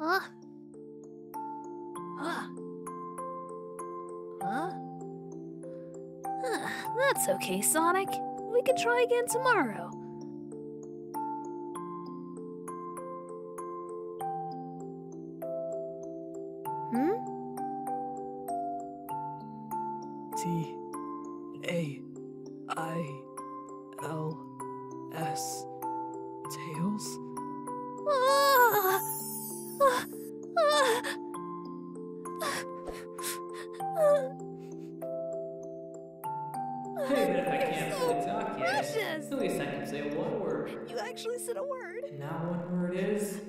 Huh? Huh? Huh? That's okay, Sonic. We can try again tomorrow. Hmm? T A I Hey, but if I can't So fully talk yet, precious. at least I can say one word. You actually said a word. And that one word is